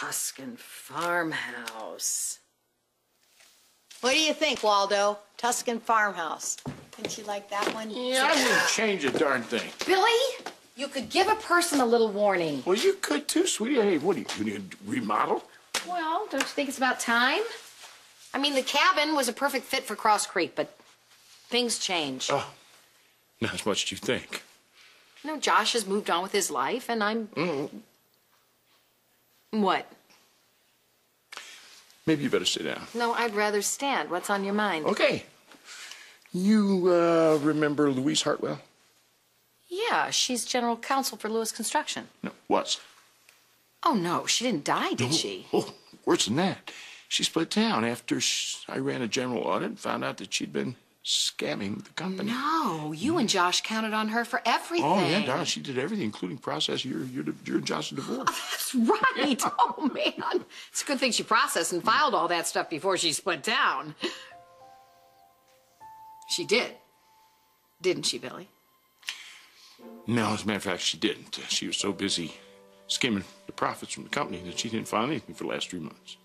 Tuscan farmhouse. What do you think, Waldo? Tuscan farmhouse. Didn't you like that one? Yeah, I wouldn't change a darn thing. Billy, you could give a person a little warning. Well, you could too, sweetie. Hey, what do you, you need to remodel? Well, don't you think it's about time? I mean, the cabin was a perfect fit for Cross Creek, but things change. Oh, not as much as you think. You know, Josh has moved on with his life, and I'm. Mm-hmm. What? Maybe you better sit down. No, I'd rather stand. What's on your mind? Okay. You uh, remember Louise Hartwell? Yeah, she's general counsel for Lewis Construction. No, was. Oh, no, she didn't die, did she? Oh, worse than that. She split town after I ran a general audit and found out that she'd been scamming the company. No, you and Josh counted on her for everything. Oh, yeah, darn, she did everything, including process your, your, your and Josh's divorce. That's right. Oh, man. It's a good thing she processed and filed all that stuff before she split down. She did. Didn't she, Billy? No, as a matter of fact, she didn't. She was so busy skimming the profits from the company that she didn't file anything for the last three months.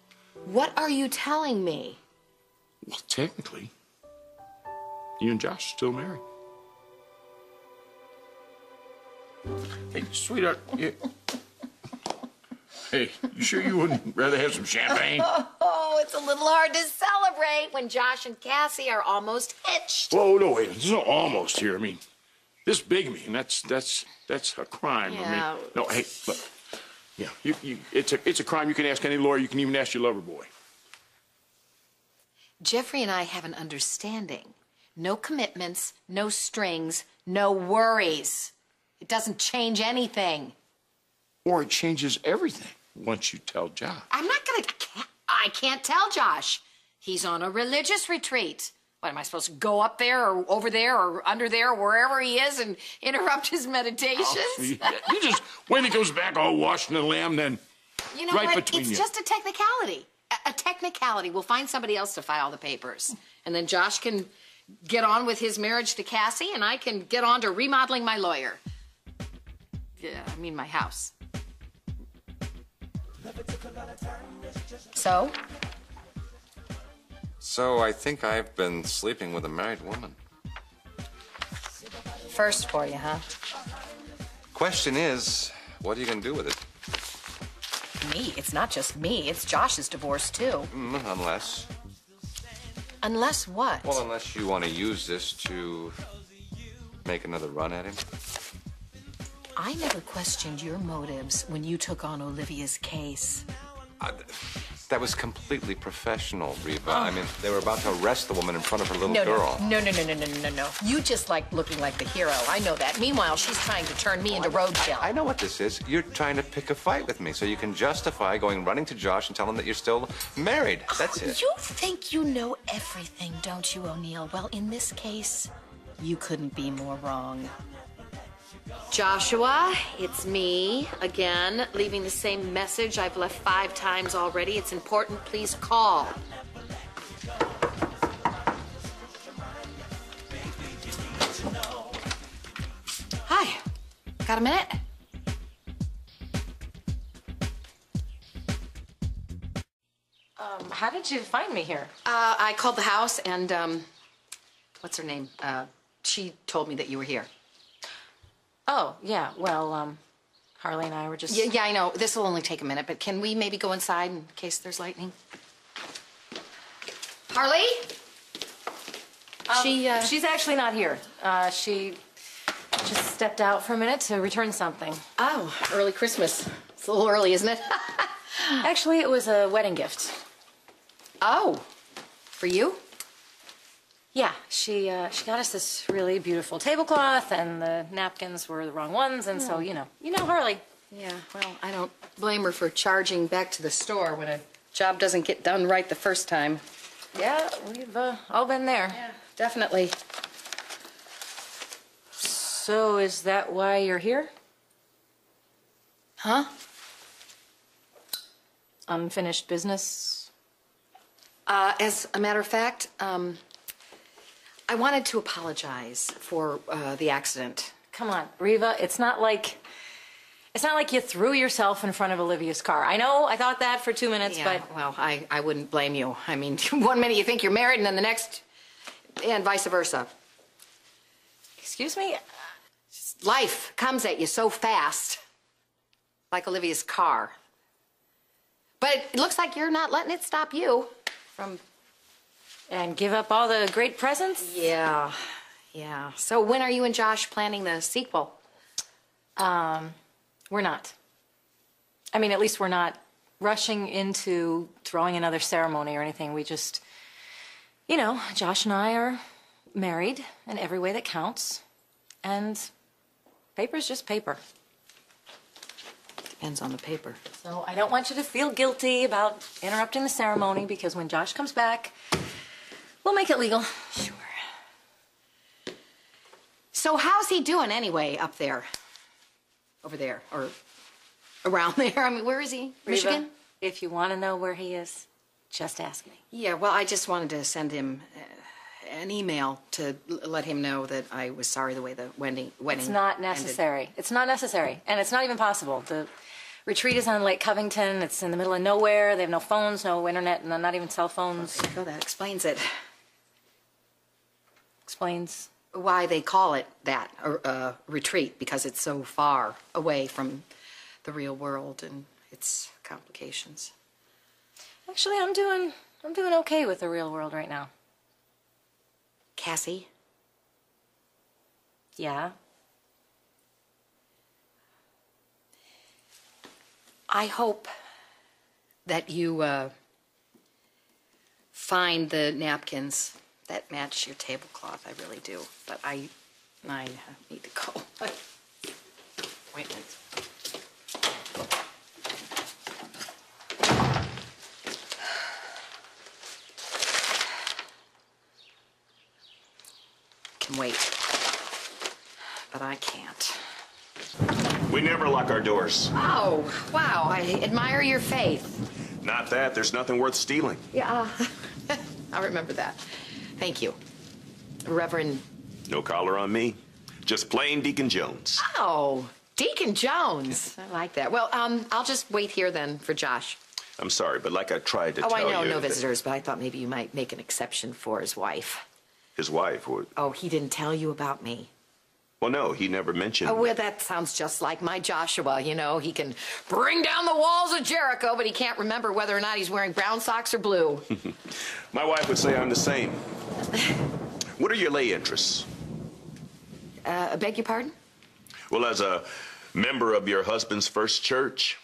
What are you telling me? Well, technically, you and Josh are still married. Hey, sweetheart, you... Hey, you sure you wouldn't rather have some champagne? Oh, it's a little hard to celebrate when Josh and Cassie are almost hitched. Whoa, no, wait, there's no almost here. I mean, this bigamy, and that's, that's, that's a crime. I Yeah. mean, no, hey, look. Yeah, you, you, it's a, it's a crime. You can ask any lawyer. You can even ask your lover boy. Jeffrey and I have an understanding. No commitments, no strings, no worries. It doesn't change anything. Or it changes everything once you tell Josh. I'm not gonna. I can't, I can't tell Josh. He's on a religious retreat. What am I supposed to go up there or over there or under there, wherever he is, and interrupt his meditations? Oh, you you just, when he goes back all washed in the lamb, then You know right what? between it's you. just a technicality. A, a technicality. We'll find somebody else to file the papers, and then Josh can get on with his marriage to Cassie, and I can get on to remodeling my lawyer. Yeah, I mean my house. So, So I think I've been sleeping with a married woman. first for you, huh? Question is, what are you going to do with it? Me. It's not just me. It's Josh's divorce too. Mm, unless, Unless what? well, unless you want to use this to make another run at him. I never questioned your motives when you took on Olivia's case. I, that was completely professional, Reva. I ah. mean, they were about to arrest the woman in front of her little No, girl. no, no, no, no, no, no, no, no. You just like looking like the hero. I know that. Meanwhile, she's trying to turn me into roadkill. I know what this is. You're trying to pick a fight with me so you can justify going running to Josh and tell him that you're still married. That's it. You think you know everything, don't you, O'Neill? Well, in this case, you couldn't be more wrong. Joshua, it's me again, leaving the same message I've left five times already. It's important. Please call. Hi. Got a minute? Um, how did you find me here? Uh, I called the house and, um, what's her name? Uh, she told me that you were here. Oh, yeah. Well, um, Harley and I were just. Yeah, yeah, I know. This will only take a minute, but can we maybe go inside in case there's lightning? Harley? she, uh, She's actually not here. Uh, she just stepped out for a minute to return something. oh, early Christmas. It's a little early, isn't it? Actually, it was a wedding gift. oh, for you? Yeah, she uh, she got us this really beautiful tablecloth, and the napkins were the wrong ones, and so you know, you know Harley. Yeah, well, I don't blame her for charging back to the store when a job doesn't get done right the first time. Yeah, we've uh, all been there. Yeah, definitely. So is that why you're here? Huh? Unfinished business. Uh, as a matter of fact, um, I wanted to apologize for uh, the accident. Come on, Reva. It's not like It's not like you threw yourself in front of Olivia's car. I know, I thought that for two minutes, Yeah, but well, I, I wouldn't blame you. I mean, one minute you think you're married, and then the next, and vice versa. excuse me? Life comes at you so fast, like Olivia's car. But it looks like you're not letting it stop you from. And give up all the great presents? Yeah, yeah. So when are you and Josh planning the sequel? Um, we're not. I mean, at least we're not rushing into throwing another ceremony or anything. We just, you know, Josh and I are married in every way that counts. And paper's just paper. Depends on the paper. So I don't want you to feel guilty about interrupting the ceremony because when Josh comes back, we'll make it legal. Sure. So how's he doing anyway up there? Over there or around there? I mean, where is he? Michigan? If you want to know where he is, just ask me. Yeah, well, I just wanted to send him uh, an email to let him know that I was sorry the way the wedding wedding. It's not ended. necessary. It's not necessary. And it's not even possible. The retreat is on Lake Covington. It's in the middle of nowhere. They have no phones, no internet, and not even cell phones. So that explains it. Explains. Why they call it that, a uh, retreat, because it's so far away from the real world and its complications. Actually, I'm doing I'm doing okay with the real world right now. Cassie, Yeah. I hope that you uh, find the napkins that match your tablecloth. I really do. But I, I uh, need to go. Appointment. Can wait. But I can't. We never lock our doors. Oh, wow. I admire your faith. Not that. There's nothing worth stealing. Yeah, I'll remember that. Thank you. Reverend. No collar on me. Just plain Deacon Jones. Oh, Deacon Jones. I like that. Well, um, I'll just wait here then for Josh. I'm sorry, but like I tried to Oh, tell I know, you. no that visitors, but I thought maybe you might make an exception for his wife. His wife would. Oh, he didn't tell you about me. Well, no, he never mentioned. Oh, well, that sounds just like my Joshua. You know, he can bring down the walls of Jericho, but he can't remember whether or not he's wearing brown socks or blue. My wife would say I'm the same. What are your lay interests? uh, beg your pardon? Well, as a member of your husband's first church,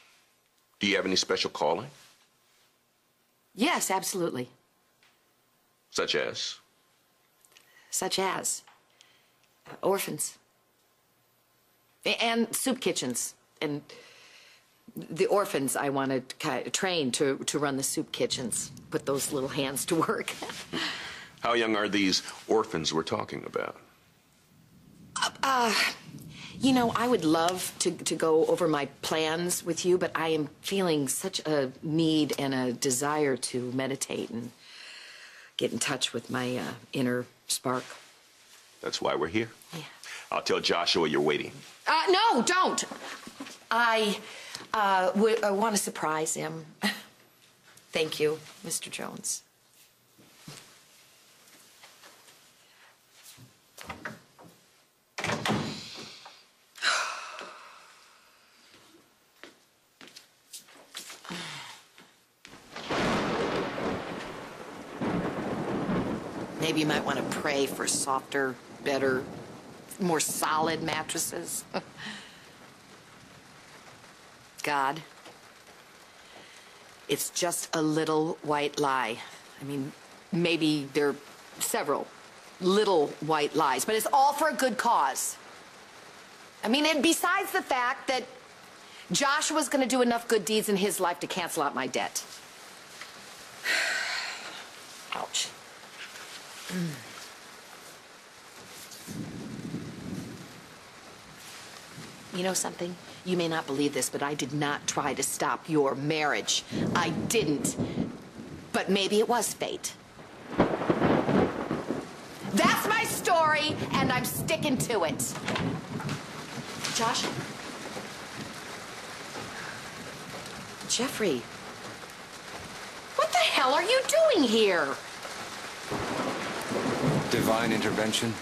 do you have any special calling? Yes, absolutely. Such as? such as uh, orphans and soup kitchens and the orphans i want to train to, to run the soup kitchens put those little hands to work How young are these orphans we're talking about? Ah. You know i would love to, to go over my plans with you but i am feeling such a need and a desire to meditate and get in touch with my uh, inner spark That's why we're here. Yeah. I'll tell Joshua you're waiting. Uh, no, don't. I uh, w- I want to surprise him. Thank you, Mr. Jones. Maybe you might want to pray for softer, better, more solid mattresses. God, it's just a little white lie. I mean, maybe there are several little white lies, but it's all for a good cause. I mean, and besides the fact that Joshua's going to do enough good deeds in his life to cancel out my debt. Ouch. You know something? You may not believe this, but I did not try to stop your marriage. I didn't. But maybe it was fate. That's my story, and I'm sticking to it. Josh? Jeffrey. What the hell are you doing here? Divine intervention.